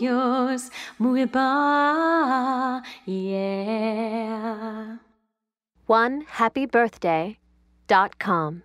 yours, muy ba, yeah. One happy birthday dot com.